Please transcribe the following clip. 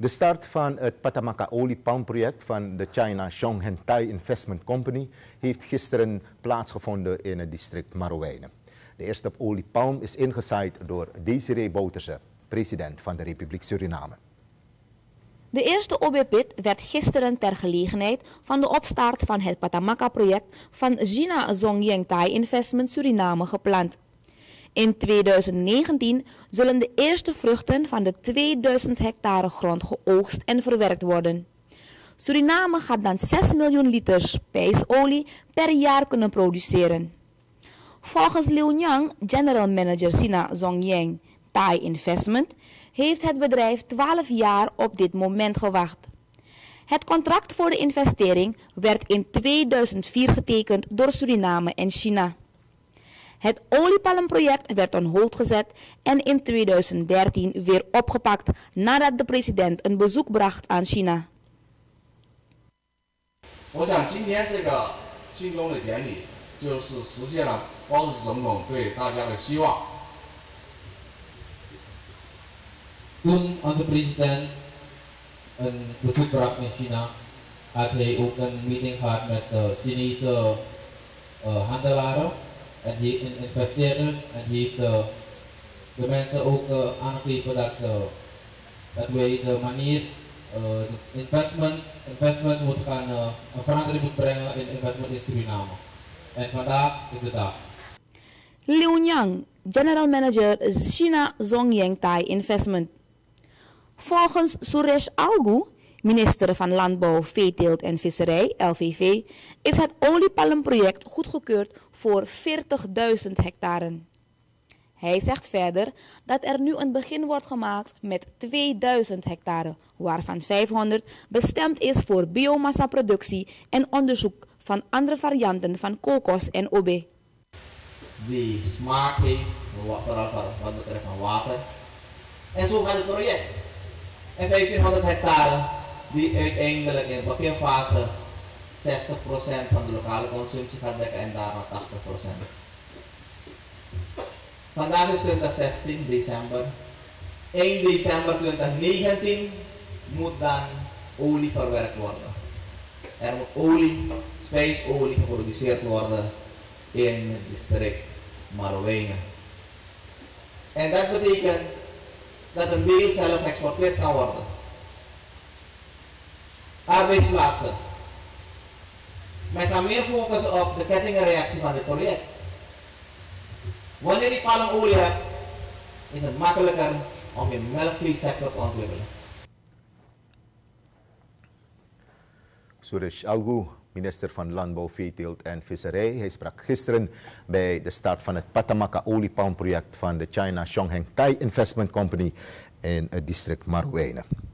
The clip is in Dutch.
De start van het Patamaka oliepalmproject van de China Zhonghentai Investment Company heeft gisteren plaatsgevonden in het district Marowijnen. De eerste oliepalm is ingezaaid door Desiree Bouterse, president van de Republiek Suriname. De eerste OB-pit werd gisteren ter gelegenheid van de opstart van het Patamaka-project van China Zongyangtai Investment Suriname gepland. In 2019 zullen de eerste vruchten van de 2000 hectare grond geoogst en verwerkt worden. Suriname gaat dan 6 miljoen liter spijsolie per jaar kunnen produceren. Volgens Liu Nyang, general manager Sina Zongyang Thai Investment, heeft het bedrijf 12 jaar op dit moment gewacht. Het contract voor de investering werd in 2004 getekend door Suriname en China. Het oliepalmproject werd on hold gezet en in 2013 weer opgepakt nadat de president een bezoek bracht aan China. 我想今天这个竣工的典礼，就是实现了包子总统对大家的希望。Toen onze president een bezoek bracht in China, had hij ook een meeting gehad met de Chinese uh, handelaren en die in investeerders en die heeft uh, de mensen ook uh, dat, uh, dat wij de manier investment, investment moet gaan, een verandering moet brengen in investment in Suriname. En vandaag is de dag. Liu Nyang, General Manager China Zongyang Thai Investment. Volgens Suresh Algu, minister van Landbouw, Veeteelt en Visserij, LVV, is het oliepalmproject goedgekeurd voor 40.000 hectare. Hij zegt verder dat er nu een begin wordt gemaakt met 2000 hectare, waarvan 500 bestemd is voor biomassaproductie en onderzoek van andere varianten van kokos en obe. Die smaak heeft, wat betreft van water. En zo gaat het project. En 1500 hectare die uiteindelijk in beginfase 60% van de lokale consumptie gaat dekken en daarna 80%. Vandaag is 2016, december. 1 december 2019 moet dan olie verwerkt worden. Er moet olie, spijsolie geproduceerd worden in het district Marowijnen. En dat betekent dat een deel zelf geëxporteerd kan worden. Arbeidsplaatsen. Men kan meer focussen op de kettingreactie van dit project. Wanneer je palmolie hebt, is het makkelijker om je melkvleessector te ontwikkelen. Suresh Algu, minister van Landbouw, Veeteelt en Visserij. Hij sprak gisteren bij de start van het Patamaka oliepalmproject van de China Zhongheng Thai Investment Company in het district Marowijnen.